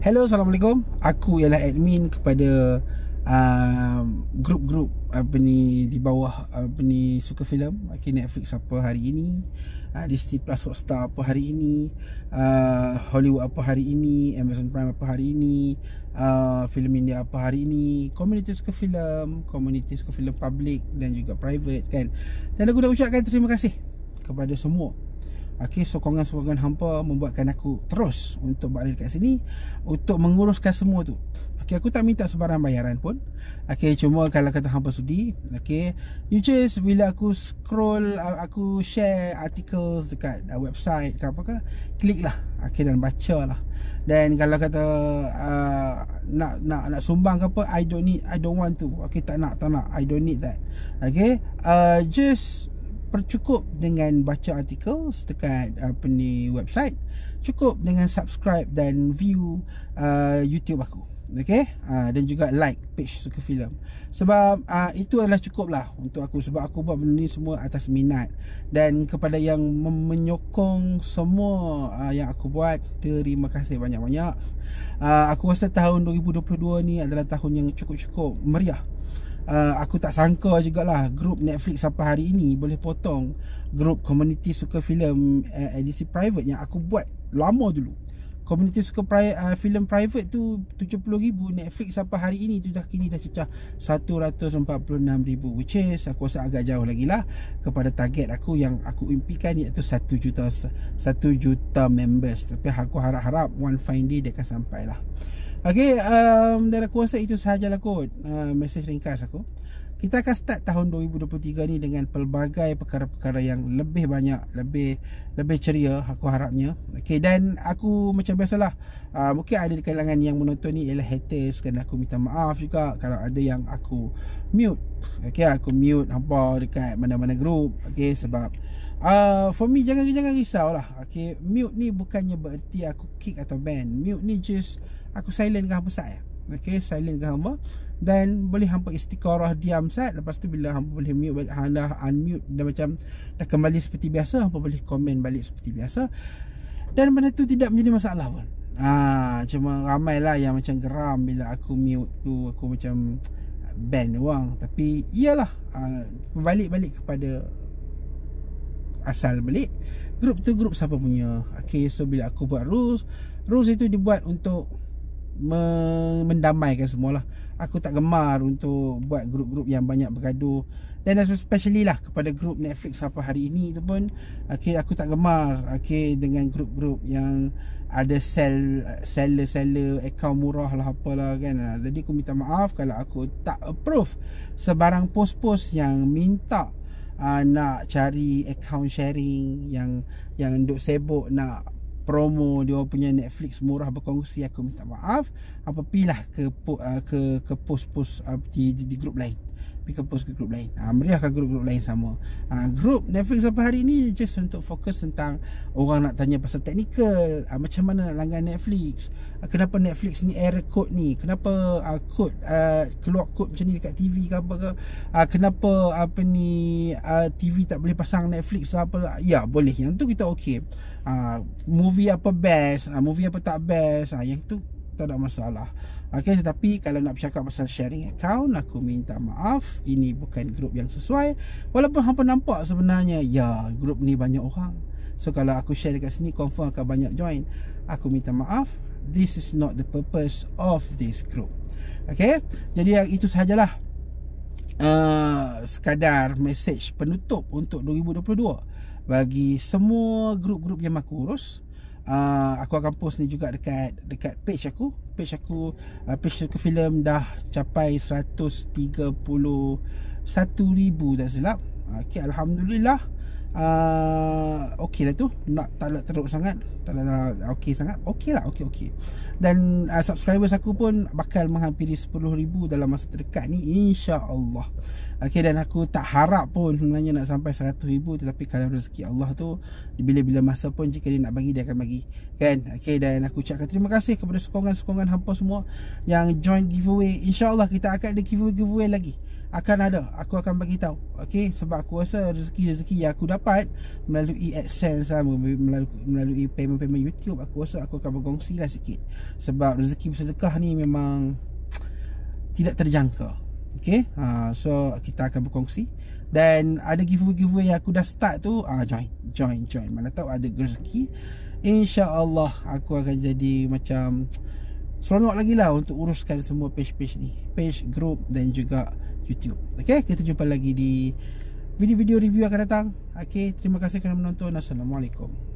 Hello, Assalamualaikum. Aku ialah admin kepada uh, grup-grup apa ni di bawah apa ni suka filem. Okay, Netflix apa hari ini, uh, Disney Plus Hotstar apa hari ini, uh, Hollywood apa hari ini, Amazon Prime apa hari ini, uh, filem India apa hari ini, community suka filem, community suka filem public dan juga private kan. Dan aku nak ucapkan terima kasih kepada semua Okey, sokongan-sokongan hampa membuatkan aku terus untuk balik dekat sini untuk menguruskan semua tu. Okey, aku tak minta sebarang bayaran pun. Okey, cuma kalau kata hampa sudi, okey, you just bila aku scroll aku share artikel dekat uh, website ke apa ke, kliklah. Okey dan bacalah. Dan kalau kata uh, nak nak nak sumbang ke apa, I don't need I don't want to. Okey, tak nak, tak nak. I don't need that. Okey, uh, just percukup dengan baca artikel dekat apa ni website. Cukup dengan subscribe dan view uh, YouTube aku. Okey uh, dan juga like page suka filem. Sebab uh, itu adalah cukup lah untuk aku. Sebab aku buat benda ni semua atas minat. Dan kepada yang menyokong semua uh, yang aku buat terima kasih banyak-banyak. Uh, aku rasa tahun 2022 ni adalah tahun yang cukup-cukup meriah uh, aku tak sangka juga lah grup Netflix sampai hari ini boleh potong grup community suka filem uh, edisi private yang aku buat lama dulu. Community suka pri- uh, filem private tu 70,000 Netflix sampai hari ini tu dah kini dah cecah 146,000 which is aku rasa agak jauh lagi lah kepada target aku yang aku impikan iaitu 1 juta 1 juta members. Tapi aku harap-harap one fine day dia akan sampai lah Okay, um, dan aku rasa itu sahajalah kot uh, Mesej ringkas aku. Kita akan start tahun 2023 ni Dengan pelbagai perkara-perkara yang lebih banyak Lebih lebih ceria aku harapnya. Okay, dan aku macam biasalah uh, Mungkin ada di kalangan yang menonton ni Ialah haters Dan aku minta maaf juga Kalau ada yang aku mute. Okay, aku mute hampa dekat mana-mana group. Okay, sebab uh, For me, jangan jangan risau lah. Okay, mute ni bukannya bererti aku kick atau ban. Mute ni just aku silent ke hampa sat Okay, silent ke hampa dan boleh hampa istiqarah diam sat lepas tu bila hampa boleh mute balik dah unmute dan macam dah kembali seperti biasa hampa boleh komen balik seperti biasa. Dan benda tu tidak menjadi masalah pun. Ha, cuma ramai lah yang macam geram bila aku mute tu aku macam ban orang. Tapi iyalah ha, balik-balik kepada asal balik grup tu grup siapa punya okay so bila aku buat rules rules itu dibuat untuk mendamaikan semualah. Aku tak gemar untuk buat grup-grup yang banyak bergaduh dan especially lah kepada grup Netflix sampai hari ini tu pun okay, aku tak gemar okay, dengan grup-grup yang ada sell seller-seller account murah lah apalah kan. Jadi aku minta maaf kalau aku tak approve sebarang post-post yang minta uh, nak cari account sharing yang yang duk sibuk nak promo dia punya Netflix murah berkongsi aku minta maaf. Apabila ke uh, ke ke post-post uh, di, di, di grup lain pergi ke post ke grup lain. Ha, meriahkan grup-grup lain sama. Ha, grup Netflix sampai hari ni just untuk fokus tentang orang nak tanya pasal teknikal ha, macam mana nak langgan Netflix. Ha, kenapa Netflix ni error code ni? Kenapa uh, code uh, keluar code macam ni dekat TV ke apa ke? Ha, kenapa apa ni uh, TV tak boleh pasang Netflix apa ya boleh. Yang tu kita okey uh, movie apa best? Uh, movie apa tak best? Uh, yang tu tak ada masalah. Okay, tetapi kalau nak bercakap pasal sharing account Aku minta maaf. Ini bukan grup yang sesuai. Walaupun hampa nampak sebenarnya Ya, grup ni banyak orang. So kalau aku share dekat sini Confirm akan banyak join. Aku minta maaf. This is not the purpose of this group. Okay, jadi itu sahajalah uh, Sekadar message penutup untuk 2022 Bagi semua grup-grup yang aku urus uh, aku akan post ni juga dekat dekat page aku. Page aku uh, page aku filem dah capai 131,000 tak silap. Okey alhamdulillah uh, okey lah tu. Nak tak nak teruk sangat tak nak okey sangat okey lah okey okey. Dan uh, subscribers aku pun bakal menghampiri 10,000 dalam masa terdekat ni insya-Allah. Okey dan aku tak harap pun sebenarnya nak sampai 100,000 tetapi kalau rezeki Allah tu bila-bila masa pun jika dia nak bagi dia akan bagi. Kan? Okey dan aku ucapkan terima kasih kepada sokongan-sokongan hampa semua yang join giveaway. insya-Allah kita akan ada giveaway-giveaway lagi akan ada. Aku akan bagi tahu. Okey? Sebab aku rasa rezeki-rezeki yang aku dapat melalui AdSense lah, melalui melalui payment-payment YouTube aku rasa aku akan berkongsi lah sikit. Sebab rezeki bersedekah ni memang tidak terjangka. Okey? Ha, so kita akan berkongsi. Dan ada giveaway-giveaway yang aku dah start tu ah join join join. Mana tahu ada rezeki. insya-Allah aku akan jadi macam seronok lagi lah untuk uruskan semua page-page ni. Page group dan juga YouTube. Okay, kita jumpa lagi di video-video review akan datang. Okay, terima kasih kerana menonton. Assalamualaikum